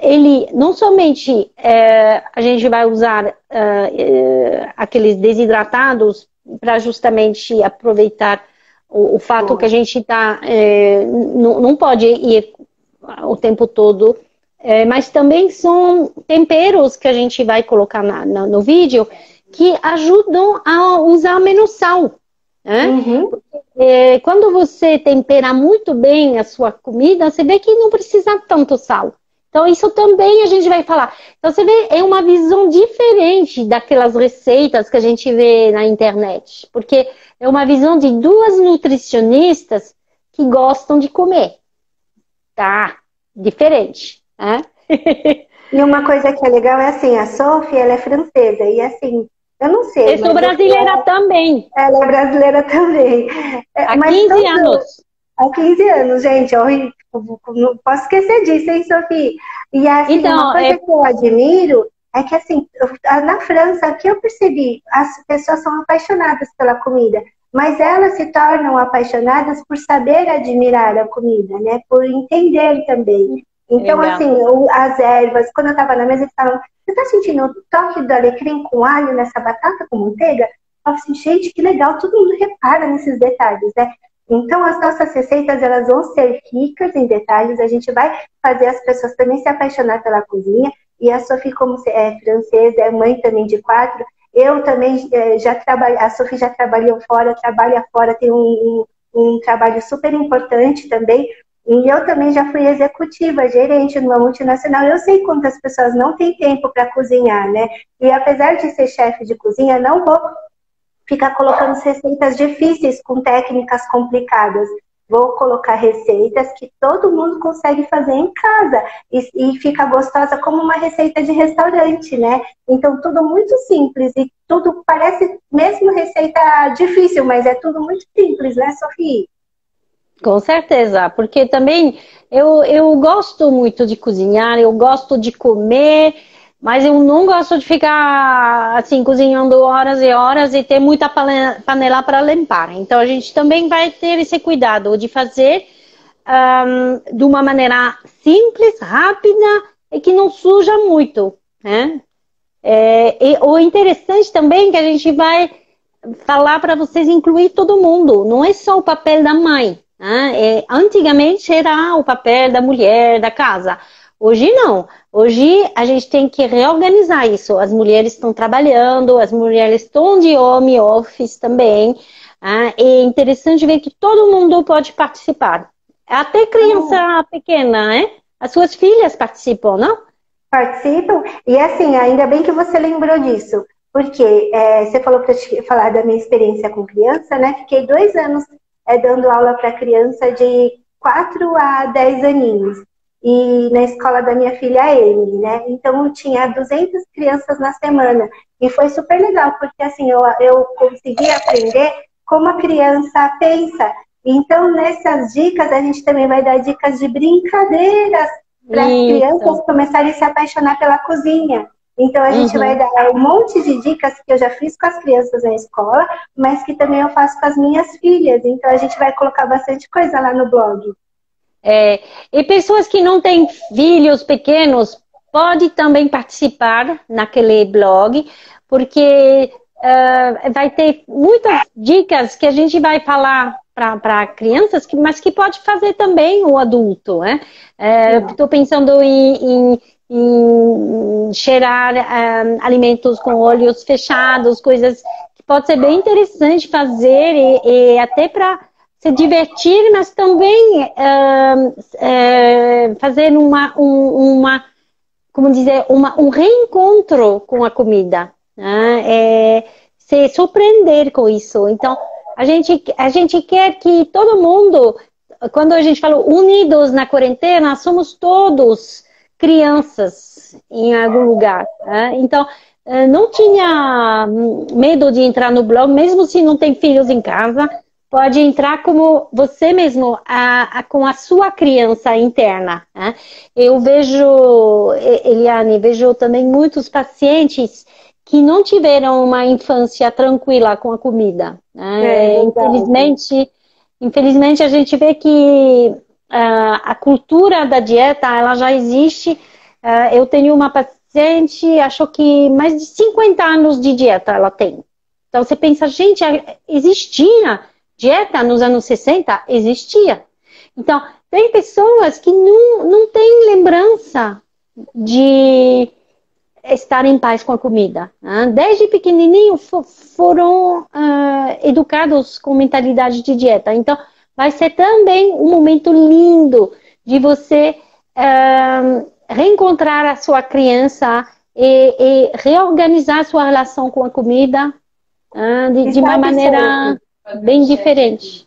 ele não somente é, a gente vai usar é, é, aqueles desidratados para justamente aproveitar o, o fato Bom. que a gente tá é, não, não pode ir o tempo todo, é, mas também são temperos que a gente vai colocar na, na, no vídeo que ajudam a usar menos sal. Né? Uhum. É, quando você tempera muito bem a sua comida, você vê que não precisa tanto sal. Então, isso também a gente vai falar. Então, você vê, é uma visão diferente daquelas receitas que a gente vê na internet. Porque é uma visão de duas nutricionistas que gostam de comer. Tá? Diferente. Né? e uma coisa que é legal é assim, a Sophie, ela é francesa. E assim, eu não sei. Eu sou brasileira também. Ela é brasileira também. É, Há 15 anos. Há 15 anos, gente. Eu não posso esquecer disso, hein, Sofia? E assim, então, uma coisa é... que eu admiro é que, assim, na França, o que eu percebi, as pessoas são apaixonadas pela comida, mas elas se tornam apaixonadas por saber admirar a comida, né? Por entender também. Então, Legal. assim, as ervas, quando eu estava na mesa, eles falavam, você está sentindo o toque do alecrim com alho nessa batata com manteiga? Eu assim, gente, que legal, todo mundo repara nesses detalhes, né? Então, as nossas receitas, elas vão ser ricas em detalhes, a gente vai fazer as pessoas também se apaixonar pela cozinha, e a Sophie, como é francesa, é mãe também de quatro, eu também é, já trabalho, a Sophie já trabalhou fora, trabalha fora, tem um, um, um trabalho super importante também, e eu também já fui executiva, gerente numa multinacional. Eu sei quantas pessoas não têm tempo para cozinhar, né? E apesar de ser chefe de cozinha, não vou ficar colocando receitas difíceis com técnicas complicadas. Vou colocar receitas que todo mundo consegue fazer em casa e, e, fica gostosa como uma receita de restaurante, né? Então, tudo muito simples e tudo parece mesmo receita difícil, mas é tudo muito simples, né, Sofia? Com certeza, porque também eu, eu gosto muito de cozinhar, eu gosto de comer mas eu não gosto de ficar assim cozinhando horas e horas e ter muita panela para limpar. Então a gente também vai ter esse cuidado de fazer um, de uma maneira simples, rápida e que não suja muito, né? É, e, o interessante também é que a gente vai falar para vocês incluir todo mundo, não é só o papel da mãe. Né? É, antigamente era o papel da mulher da casa. Hoje não. Hoje a gente tem que reorganizar isso. As mulheres estão trabalhando, as mulheres estão de home office também. Ah, é interessante ver que todo mundo pode participar. Até criança pequena, né? As suas filhas participam, não? Participam. E assim, ainda bem que você lembrou disso. Porque é, você falou para falar da minha experiência com criança, né? Fiquei dois anos é, dando aula para criança de 4 a 10 aninhos e na escola da minha filha a Emily, né? Então eu tinha 200 crianças na semana e foi super legal porque assim eu, eu consegui aprender como a criança pensa. Então nessas dicas a gente também vai dar dicas de brincadeiras para as crianças começarem a se apaixonar pela cozinha. Então a gente uhum. vai dar um monte de dicas que eu já fiz com as crianças na escola, mas que também eu faço com as minhas filhas. Então a gente vai colocar bastante coisa lá no blog. É, e pessoas que não têm filhos pequenos pode também participar naquele blog, porque uh, vai ter muitas dicas que a gente vai falar para crianças, mas que pode fazer também o adulto. Estou né? é, pensando em, em, em cheirar um, alimentos com olhos fechados, coisas que pode ser bem interessante fazer e, e até para se divertir, mas também uh, uh, fazer uma, um, uma, como dizer, uma, um reencontro com a comida, né? é, se surpreender com isso. Então, a gente, a gente quer que todo mundo, quando a gente fala unidos na quarentena, somos todos crianças em algum lugar. Né? Então, eh, não tinha medo de entrar no blog, mesmo se não tem filhos em casa, pode entrar como você mesmo, a, a, com a sua criança interna. Né? Eu vejo, Eliane, vejo também muitos pacientes que não tiveram uma infância tranquila com a comida. Né? É, infelizmente, infelizmente a gente vê que a cultura da dieta ela já existe. Uh, eu tenho uma paciente, acho que mais de 50 anos de dieta ela tem. Então você pensa, gente, existia Dieta nos anos 60 existia. Então, tem pessoas que não, não têm lembrança de estar em paz com a comida. Né? Desde pequenininho foram uh, educados com mentalidade de dieta. Então, vai ser também um momento lindo de você uh, reencontrar a sua criança e, e, reorganizar a sua relação com a comida uh, de, de uma maneira bem diferente.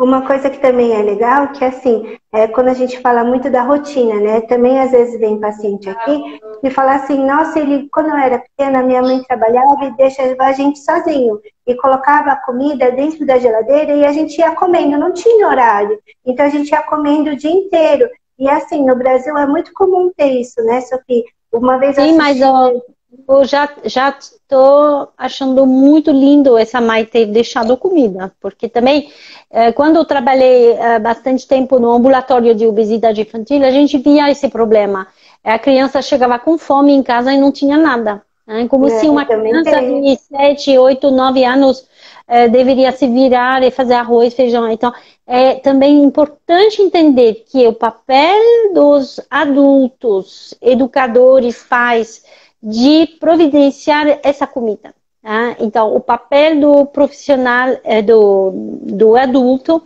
Uma coisa que também é legal, que assim, é quando a gente fala muito da rotina, né? Também às vezes vem paciente aqui e fala assim, nossa, ele, quando eu era pequena, minha mãe trabalhava e deixava a gente sozinho. E colocava a comida dentro da geladeira e a gente ia comendo, não tinha horário. Então a gente ia comendo o dia inteiro. E assim, no Brasil é muito comum ter isso, né, Sofia? Uma vez Sim, assisti... mas eu, eu já já estou achando muito lindo essa mãe ter deixado comida, porque também eh, quando eu trabalhei eh, bastante tempo no ambulatório de obesidade infantil, a gente via esse problema. A criança chegava com fome em casa e não tinha nada. Né? Como é, se uma criança tem. de 7, 8, 9 anos eh, deveria se virar e fazer arroz, feijão. Então, é também importante entender que o papel dos adultos, educadores, pais, de providenciar essa comida. Tá? Então, o papel do profissional, é, do, do adulto,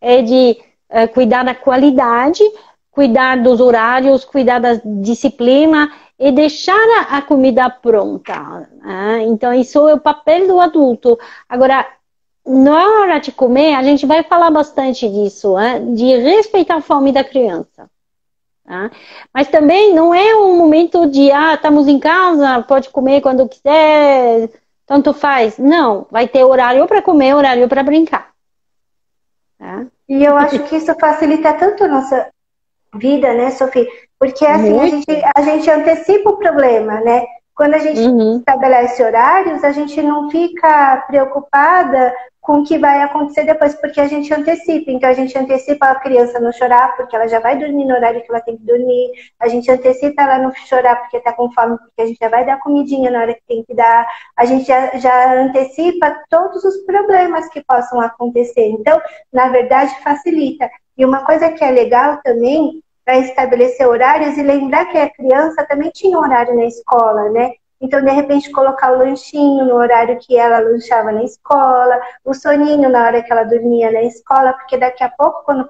é de é, cuidar da qualidade, cuidar dos horários, cuidar da disciplina e deixar a, comida pronta. Tá? Então, isso é o papel do adulto. Agora, na hora de comer, a gente vai falar bastante disso, né? de respeitar a fome da criança. Tá? Mas também não é um momento de, ah, estamos em casa, pode comer quando quiser, tanto faz. Não, vai ter horário para comer, horário para brincar. Tá? E eu acho que isso facilita tanto a nossa vida, né, Sofia? Porque assim, a gente, a gente antecipa o problema, né? Quando a gente uhum. estabelece horários, a gente não fica preocupada com o que vai acontecer depois, porque a gente antecipa. Então, a gente antecipa a criança não chorar, porque ela já vai dormir no horário que ela tem que dormir. A gente antecipa ela não chorar porque está com fome, porque a gente já vai dar comidinha na hora que tem que dar. A gente já, já antecipa todos os problemas que possam acontecer. Então, na verdade, facilita. E uma coisa que é legal também para estabelecer horários e lembrar que a criança também tinha horário na escola, né? Então, de repente, colocar o lanchinho no horário que ela lanchava na escola, o soninho na hora que ela dormia na escola, porque daqui a pouco, quando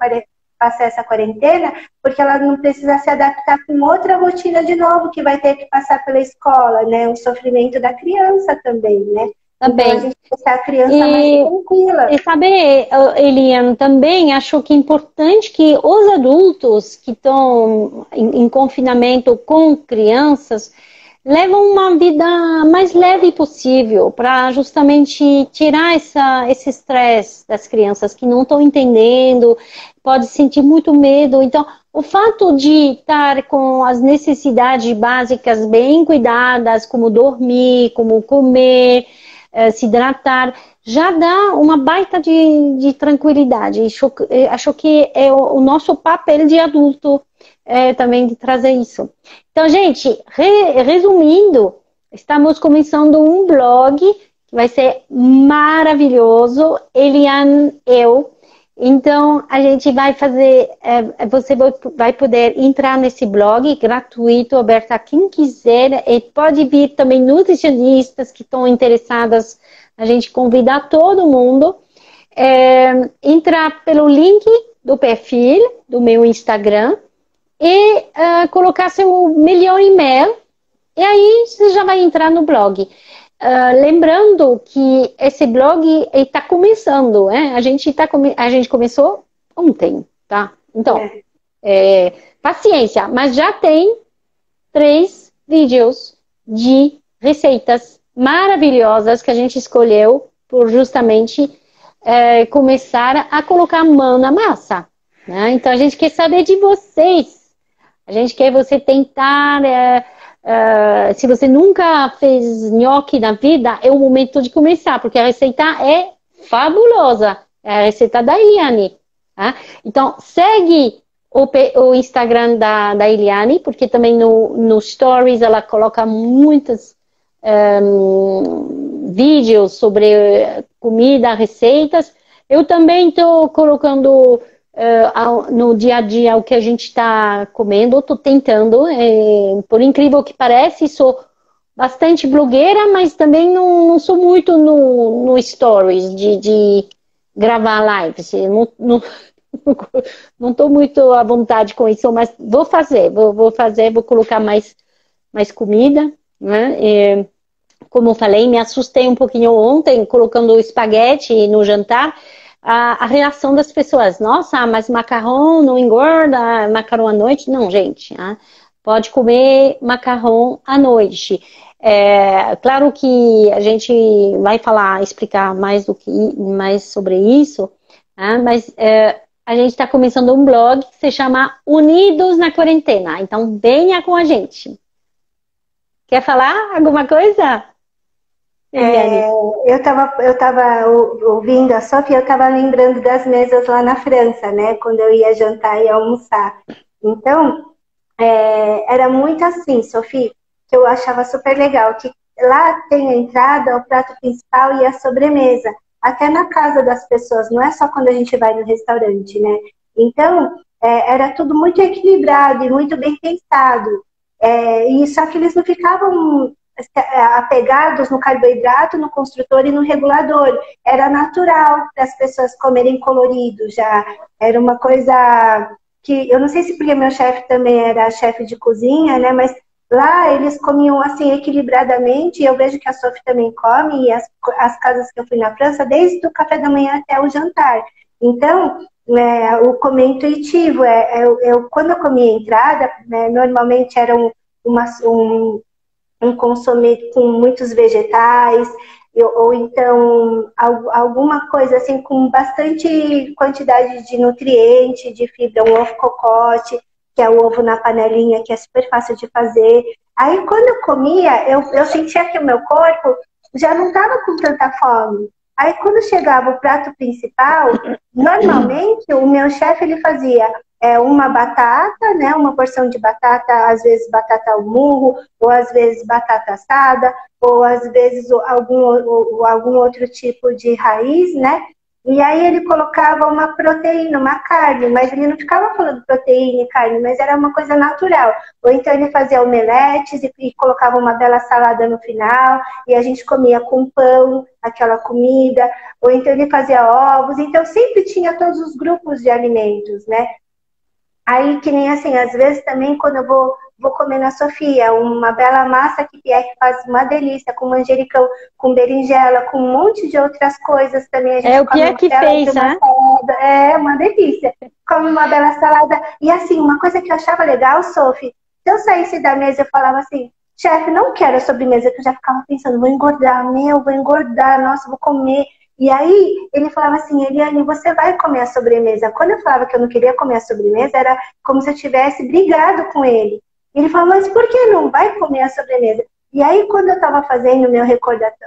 passar essa quarentena, porque ela não precisa se adaptar com outra rotina de novo, que vai ter que passar pela escola, né? O sofrimento da criança também, né? Também. Então, a gente deixar a criança e, mais tranquila. E saber, Eliane, também acho que é importante que os adultos que estão em, em confinamento com crianças levam uma vida mais leve possível para justamente tirar essa, esse estresse das crianças que não estão entendendo, pode sentir muito medo. Então, o fato de estar com as necessidades básicas bem cuidadas, como dormir, como comer, eh, se hidratar, já dá uma baita de, de tranquilidade. Acho, eh, acho que é o, o nosso papel de adulto é, também de trazer isso. Então, gente, re, resumindo, estamos começando um blog que vai ser maravilhoso, Eliane Eu. Então, a gente vai fazer, é, você vai poder entrar nesse blog gratuito, aberto a quem quiser, e pode vir também nutricionistas que estão interessadas, a gente convida todo mundo, é, entrar pelo link do perfil do meu Instagram e uh, colocar seu melhor e-mail, e aí você já vai entrar no blog. Uh, lembrando que esse blog está começando, né? A gente, tá come a gente começou ontem, tá? Então, é. É, paciência, mas já tem três vídeos de receitas maravilhosas que a gente escolheu por justamente é, começar a colocar mão na massa. Né? Então, a gente quer saber de vocês. A gente quer você tentar é, Uh, se você nunca fez nhoque na vida, é o momento de começar, porque a receita é fabulosa. É a receita da Eliane. Tá? Então, segue o, o, Instagram da, da Eliane, porque também no, no Stories ela coloca muitos um, vídeos sobre comida, receitas. Eu também estou colocando uh, no dia a dia o que a gente está comendo, estou tentando, é, por incrível que pareça, sou bastante blogueira, mas também não, não sou muito no, no stories de, de gravar lives. Não, não, não estou muito à vontade com isso, mas vou fazer, vou, vou fazer, vou colocar mais, mais comida, né? E, como eu falei, me assustei um pouquinho ontem colocando espaguete no jantar a, a, reação das pessoas. Nossa, mas macarrão não engorda, macarrão à noite? Não, gente. Ah, pode comer macarrão à noite. É, claro que a gente vai falar, explicar mais do que mais sobre isso, ah, mas é, a gente está começando um blog que se chama Unidos na Quarentena. Então venha com a gente. Quer falar alguma coisa? É, eu estava eu tava ouvindo a Sofia, eu estava lembrando das mesas lá na França, né? Quando eu ia jantar e almoçar. Então, é, era muito assim, Sofia, que eu achava super legal, que lá tem a entrada, o prato principal e a sobremesa. Até na casa das pessoas, não é só quando a gente vai no restaurante, né? Então, é, era tudo muito equilibrado e muito bem pensado. É, e só que eles não ficavam apegados no carboidrato, no construtor e no regulador. Era natural para as pessoas comerem colorido já. Era uma coisa que eu não sei se porque meu chefe também era chefe de cozinha, né? Mas lá eles comiam assim equilibradamente. E eu vejo que a Sophie também come e as, as casas que eu fui na França, desde o café da manhã até o jantar. Então, é, o comer intuitivo é, eu, é, eu, quando eu comia entrada, né, normalmente era um, uma, um, um consome com muitos vegetais, ou então alguma coisa assim com bastante quantidade de nutriente, de fibra, um ovo cocote, que é o ovo na panelinha, que é super fácil de fazer. Aí quando eu comia, eu, eu sentia que o meu corpo já não estava com tanta fome. Aí quando chegava o prato principal, normalmente o meu chefe ele fazia é, uma batata, né, uma porção de batata, às vezes batata ao murro, ou às vezes batata assada, ou às vezes algum, algum outro tipo de raiz, né? E aí ele colocava uma proteína, uma carne, mas ele não ficava falando proteína e carne, mas era uma coisa natural. Ou então ele fazia omeletes e, e colocava uma bela salada no final, e a gente comia com pão aquela comida, ou então ele fazia ovos, então sempre tinha todos os grupos de alimentos, né? Aí, que nem assim, às vezes também quando eu vou, vou comer na Sofia, uma bela massa que Pierre faz uma delícia, com manjericão, com berinjela, com um monte de outras coisas também. A gente é o Pierre que fez, né? Salada. É, uma delícia. Come uma bela salada. E assim, uma coisa que eu achava legal, Sophie, se eu saísse da mesa, eu falava assim, chefe, não quero a sobremesa, que eu já ficava pensando, vou engordar, meu, vou engordar, nossa, vou comer. E aí ele falava assim, Eliane, você vai comer a sobremesa. Quando eu falava que eu não queria comer a sobremesa, era como se eu tivesse brigado com ele. Ele falou, mas por que não vai comer a sobremesa? E aí, quando eu estava fazendo meu,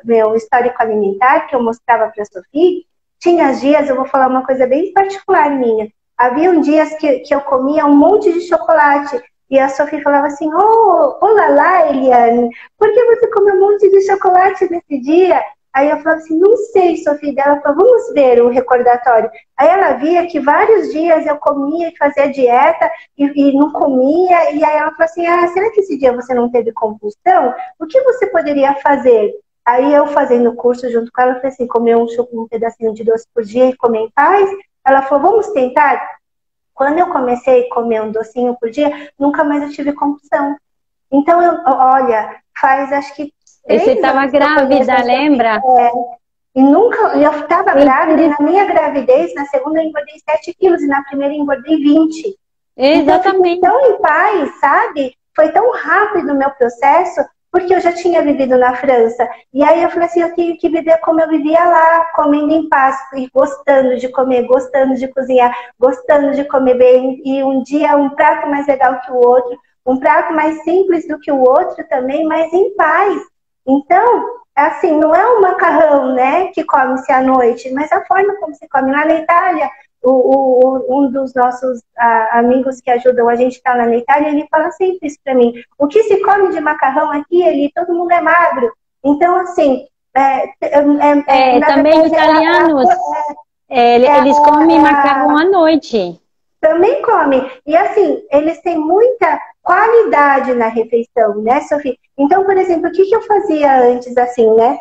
meu histórico alimentar, que eu mostrava para a Sofia, tinha dias, eu vou falar uma coisa bem particular minha. Havia dias que, que eu comia um monte de chocolate. E a Sofia falava assim, oh, olá lá, Eliane, por que você comeu um monte de chocolate nesse dia? Aí eu falava assim, não sei, Sofia. Ela falou, vamos ver o recordatório. Aí ela via que vários dias eu comia e fazia dieta e, e, não comia. E aí ela falou assim, ah, será que esse dia você não teve compulsão? O que você poderia fazer? Aí eu fazendo o curso junto com ela, falei assim, comer um, um pedacinho de doce por dia e comer em paz. Ela falou, vamos tentar? Quando eu comecei a comer um docinho por dia, nunca mais eu tive compulsão. Então, eu, olha, faz acho que. E você estava grávida, lembra? É, e nunca, eu estava grávida, e na minha gravidez, na segunda eu engordei 7 quilos, e na primeira eu engordei 20. Exatamente. Então, tão em paz, sabe? Foi tão rápido o meu processo, porque eu já tinha vivido na França. E aí eu falei assim, eu tenho que viver como eu vivia lá, comendo em paz, e gostando de comer, gostando de cozinhar, gostando de comer bem, e um dia um prato mais legal que o outro, um prato mais simples do que o outro também, mas em paz. Então, assim, não é um macarrão, né, que come-se à noite, mas a forma como se come. Lá na Itália, o, o, um dos nossos a, amigos que ajudam a gente estar tá lá na Itália, ele fala sempre isso para mim. O que se come de macarrão aqui, ele, todo mundo é magro. Então, assim, é, é, é, é também verdade, italianos, é, eles comem macarrão à noite. Também comem. E assim, eles têm muita qualidade na refeição, né, Sofia? Então, por exemplo, o que, que eu fazia antes, assim, né?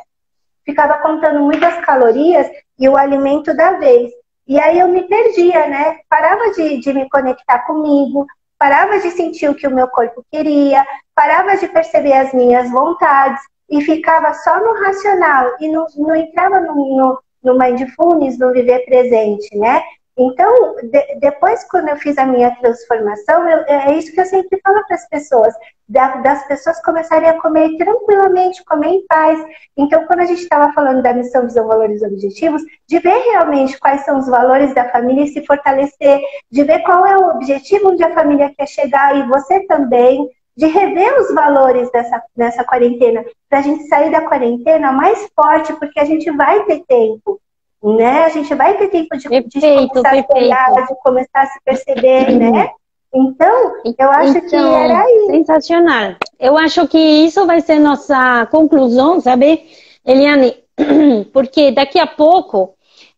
Ficava contando muitas calorias e o alimento da vez. E aí eu me perdia, né? Parava de, de me conectar comigo, parava de sentir o que o meu corpo queria, parava de perceber as minhas vontades e ficava só no racional e não, não entrava no, no, no mindfulness, no viver presente, né? Então, de, depois, quando eu fiz a minha transformação, eu, é isso que eu sempre falo para as pessoas, da, das pessoas começarem a comer tranquilamente, comer em paz. Então, quando a gente estava falando da missão, visão, valores objetivos, de ver realmente quais são os valores da família e se fortalecer, de ver qual é o objetivo onde a família quer chegar e você também, de rever os valores dessa, dessa quarentena, para a gente sair da quarentena mais forte, porque a gente vai ter tempo né? A gente vai ter tempo de, perfeito, de começar perfeito. a olhar, de começar a se perceber, né? Então, eu acho então, que era isso. Sensacional. Eu acho que isso vai ser nossa conclusão, sabe, Eliane? Porque daqui a pouco,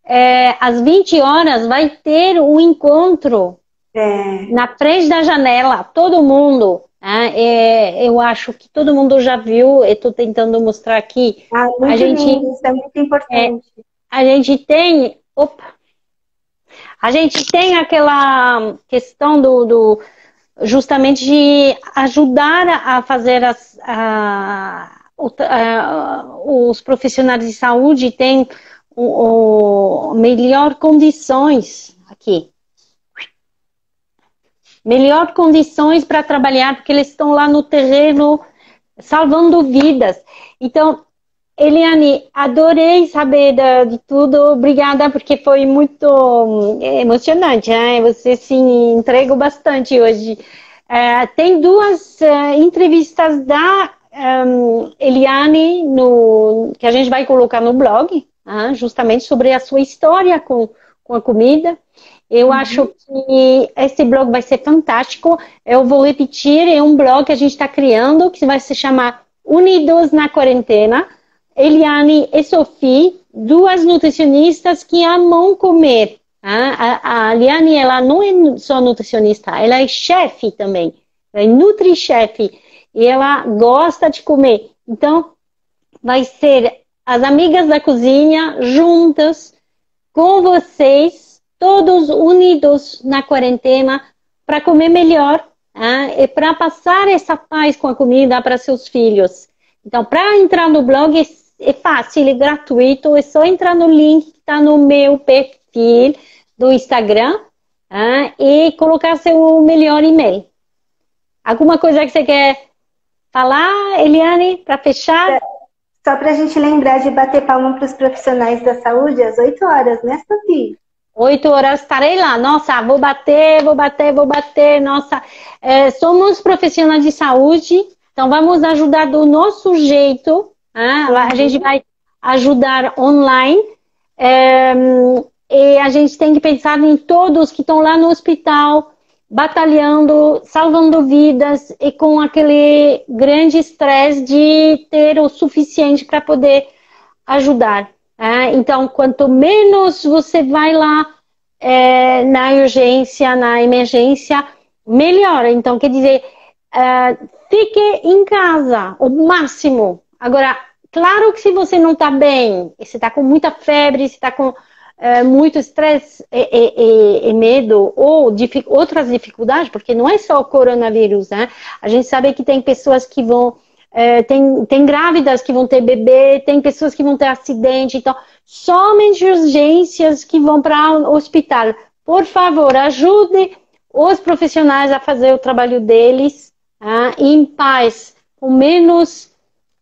é, às 20 horas, vai ter um encontro é. na frente da janela, todo mundo. Né? É, eu acho que todo mundo já viu, eu estou tentando mostrar aqui. Ah, a gente, lindo, isso é muito importante. A gente tem. Opa! A gente tem aquela questão do, do justamente de ajudar a fazer as, a, os profissionais de saúde têm o, o melhor condições aqui. Melhor condições para trabalhar, porque eles estão lá no terreno salvando vidas. Então, Eliane, adorei saber de, tudo. Obrigada, porque foi muito hum, emocionante, né? Você se entregou bastante hoje. É, tem duas uh, entrevistas da um, Eliane no, que a gente vai colocar no blog, uh, justamente sobre a sua história com, com a comida. Eu uhum. acho que esse blog vai ser fantástico. Eu vou repetir, é um blog que a gente está criando que vai se chamar Unidos na Quarentena Eliane e Sophie, duas nutricionistas que amam comer. A, a Eliane, ela não é só nutricionista, ela é chefe também, é nutri-chefe, e ela gosta de comer. Então, vai ser as amigas da cozinha juntas com vocês, todos unidos na quarentena, para comer melhor e para passar essa paz com a comida para seus filhos. Então, para entrar no blog, é fácil, é gratuito, é só entrar no link que está no meu perfil do Instagram ah, e colocar seu melhor e-mail. Alguma coisa que você quer falar, Eliane, para fechar? É, só para a gente lembrar de bater palma para os profissionais da saúde às 8 horas, né, Sofia? 8 horas estarei lá. Nossa, vou bater, vou bater, vou bater. Nossa, é, somos profissionais de saúde, então vamos ajudar do nosso jeito ah, a gente vai ajudar online. É, e a gente tem que pensar em todos que estão lá no hospital, batalhando, salvando vidas e com aquele grande estresse de ter o suficiente para poder ajudar. É? Então, quanto menos você vai lá é, na urgência, na emergência, melhor. Então, quer dizer, é, fique em casa o máximo. Agora, claro que se você não está bem, você está com muita febre, você está com é, muito estresse e, e, e, medo ou dific, outras dificuldades, porque não é só o coronavírus, né? A gente sabe que tem pessoas que vão é, tem, tem grávidas que vão ter bebê, tem pessoas que vão ter acidente, então somente urgências que vão para o hospital. Por favor, ajude os profissionais a fazer o trabalho deles ah, em paz, com menos,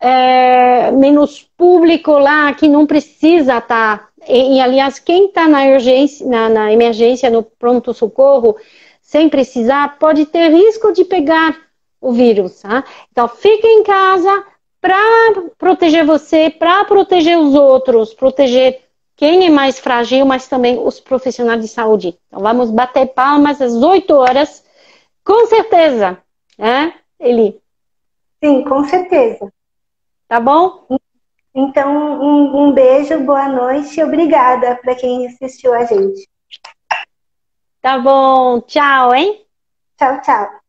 é, menos público lá que não precisa estar. Tá. E, e aliás, quem está na urgência, na, na emergência, no pronto-socorro, sem precisar, pode ter risco de pegar o vírus. Tá? Então, fique em casa para proteger você, para proteger os outros, proteger quem é mais frágil, mas também os profissionais de saúde. Então, vamos bater palmas às 8 horas, com certeza, né, Eli? Sim, com certeza. Tá bom? Então, um, um beijo, boa noite e obrigada para quem assistiu a gente. Tá bom, tchau, hein? Tchau, tchau.